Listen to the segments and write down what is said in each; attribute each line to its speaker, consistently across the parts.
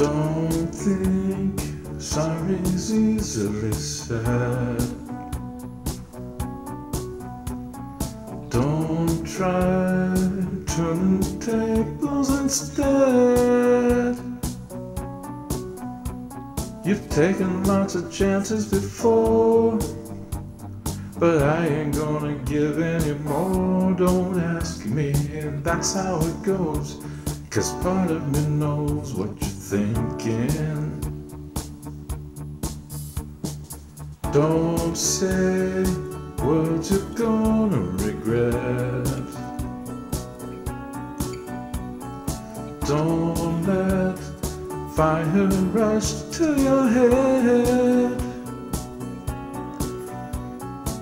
Speaker 1: Don't think sorry's easily said. Don't try turning tables instead. You've taken lots of chances before, but I ain't gonna give any more. Don't ask me, that's how it goes. Cause part of me knows what you're thinking. Don't say words you're gonna regret. Don't let fire rush to your head.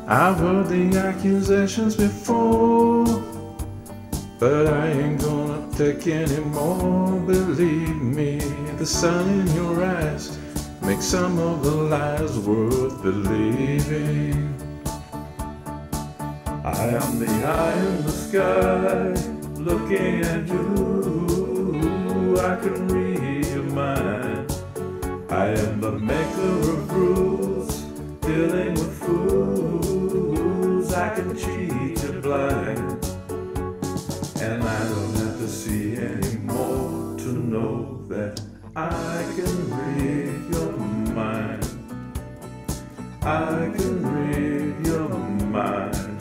Speaker 1: I've heard the accusations before, but I ain't gonna take any more. Believe me, the sun in your eyes makes some of the lies worth believing. I am the eye in the sky, looking at you. I can read your mind. I am the maker of rules, dealing with fools. I can cheat you blind, know that I can read your mind. I can read your mind.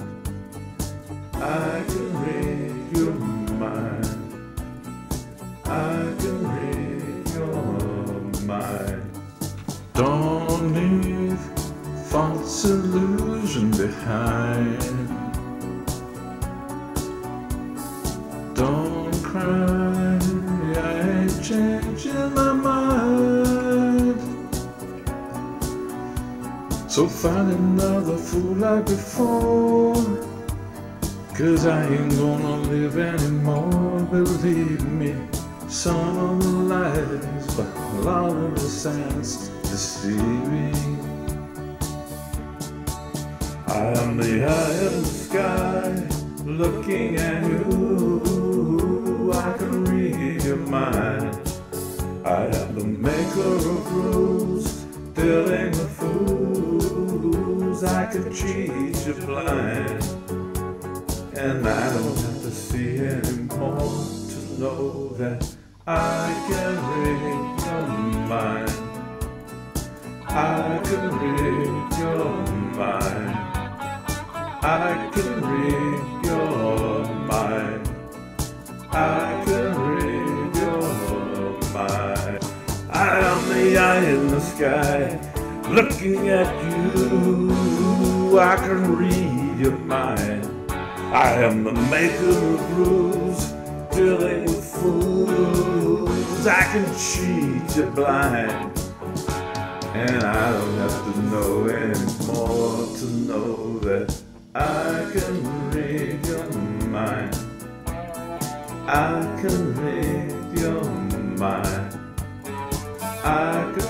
Speaker 1: I can read your mind. I can read your mind. Don't leave false illusion behind. Don't cry, So find another fool like before. Cause I ain't gonna live anymore, believe me. Some of the lies, but a lot of the signs deceiving. I am the eye in the sky, looking at you. I can read your mind. I am the maker of rules, dealing with fools. I could cheat you blind. And I don't have to see anymore to know that I can read your mind. I can read your mind. I can read sky, looking at you. I can read your mind. I am the maker of rules, dealing with fools. I can cheat you blind, and I don't have to know anymore to know that I can read your mind. I can read your mind. I can